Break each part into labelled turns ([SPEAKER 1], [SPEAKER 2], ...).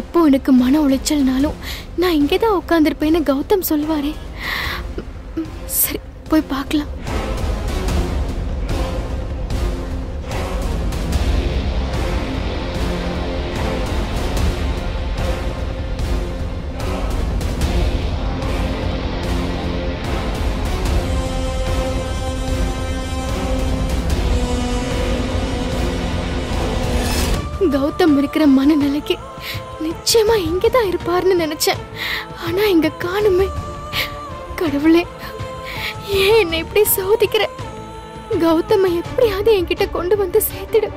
[SPEAKER 1] எப்போ எனக்கு மன உளைச்சல்னாலும் நான் இங்கே தான் உட்காந்துருப்பேன்னு கௌதம் சொல்வாரே சரி போய் பார்க்கலாம். கௌதம் இருக்கிற மனநிலைக்கு நிச்சயமா இங்கே தான் இருப்பார்னு நினைச்சேன். ஆனா இங்க காணுமே. கடவுளே ஏன் என்னை இப்படி சோதிக்கிற? கௌதம எப்படியாவது என்கிட்ட கொண்டு வந்து சேர்த்துடு.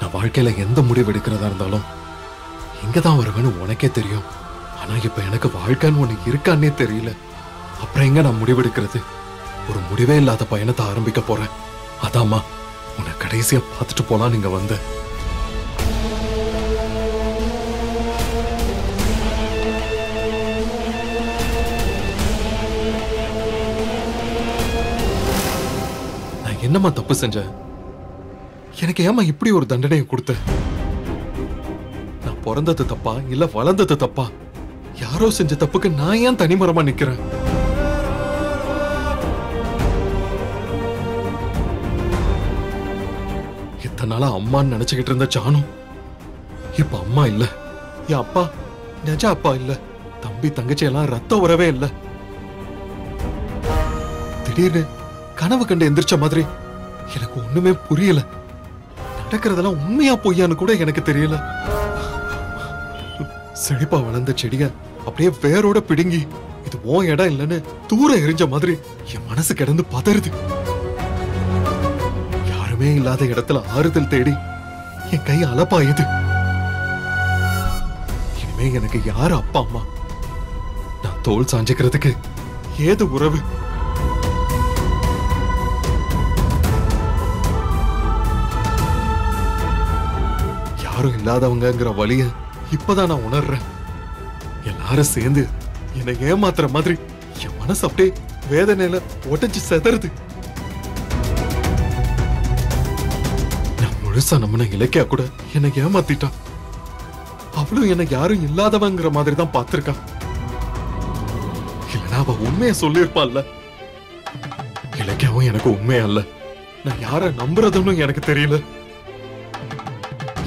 [SPEAKER 2] நான் வாழ்க்கையில எந்த முடிவு எடுக்கிறதா இருந்தாலும் இங்கே தான் வருவேன்னு உனக்கே தெரியும். ஆனா இப்போ எனக்கு வாழ்க்கைன்னு ஒன்று இருக்கான்னே தெரியல. அப்புறம் எங்க நான் முடிவெடுக்கிறது ஒரு முடிவே இல்லாத பயணத்தை ஆரம்பிக்க போறேன். அதாம்மா உன்னை கடைசியா பார்த்துட்டு போகலாம் நீங்க வந்து நான் என்னம்மா தப்பு செஞ்சேன்? எனக்கு ஏமா இப்படி ஒரு தண்டனையை கொடுத்த? நான் பிறந்தது தப்பா இல்ல வளர்ந்தது தப்பா? யாரோ செஞ்ச தப்புக்கு நான் ஏன் தனிமரமா நிக்கிறேன்? இத்தனை நாளா அம்மான்னு நினைச்சுக்கிட்டு இருந்த ஜானு? இப்ப அம்மா இல்ல. என் அப்பா நிஜ அப்பா இல்ல. தம்பி தங்கச்சி எல்லாம் ரத்த உறவே இல்ல. திடீர்னு கனவு கண்டு எந்திரிச்ச மாதிரி எனக்கு ஒண்ணுமே புரியல. நடக்கிறதெல்லாம் உண்மையா பொய்யான்னு கூட எனக்கு தெரியல. செழிப்பா வளர்ந்த செடிய அப்படியே வேரோட பிடுங்கி இது ஓ இடம் இல்லைன்னு தூரம் எரிஞ்ச மாதிரி என் மனசு கிடந்து பதறுது. யாருமே இல்லாத இடத்துல ஆறுதல் தேடி என் கை அலப்பாயுது. இனிமே எனக்கு யாரு அப்பா அம்மா? நான் தோல் சாஞ்சுக்கிறதுக்கு ஏது உறவு? யாரும் இல்லாதவங்கங்கிற வழிய இப்பதான் நான் உணர்றேன். எல்லாரும் சேர்ந்து என்னை ஏமாத்துற மாதிரி என் மனசு அப்படியே வேதனையில உடைஞ்சு செதறுது. நான் முழுசா நம்மன இலக்கியா கூட என்னை ஏமாத்திட்டா அவளும் என்னை யாரும் இல்லாதவங்கிற மாதிரி தான் பார்த்திருக்கா. இல்லைன்னா அவ உண்மையை சொல்லியிருப்பாள்ல. இலக்கியாவும் எனக்கு உண்மையா இல்ல. நான் யார நம்புறதுன்னு எனக்கு தெரியல.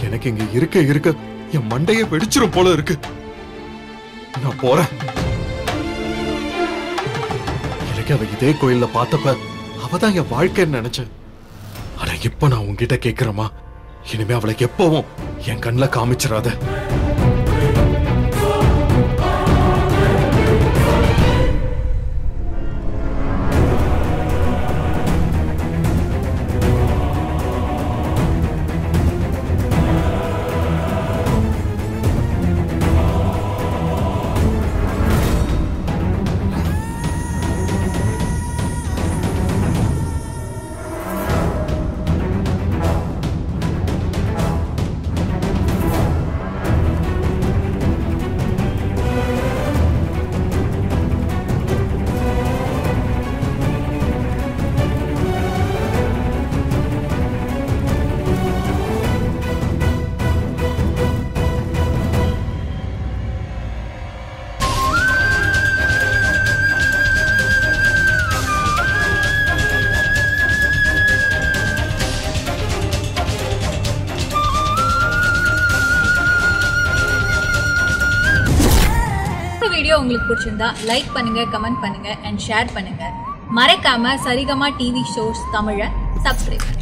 [SPEAKER 2] எனக்கு இங்க இருக்க இருக்க என் மண்டைய வெடிச்சிரும் போல இருக்கு. நான் போறேன். எனக்கு அவ இதே கோயில்ல பார்த்தப்ப அவதான் என் வாழ்க்கைன்னு நினைச்சேன். ஆனா இப்ப நான் உன்கிட்ட கேக்குறமா இனிமே அவளை எப்பவும் என் கண்ணுல காமிச்சிடாத
[SPEAKER 3] உங்களுக்கு பிடிச்சிருந்தா லைக் பண்ணுங்க கமெண்ட் பண்ணுங்க அண்ட் ஷேர் பண்ணுங்க. மறக்காம சரிகமா டிவி ஷோஸ் தமிழை சப்ஸ்கிரைப் பண்ணுங்க.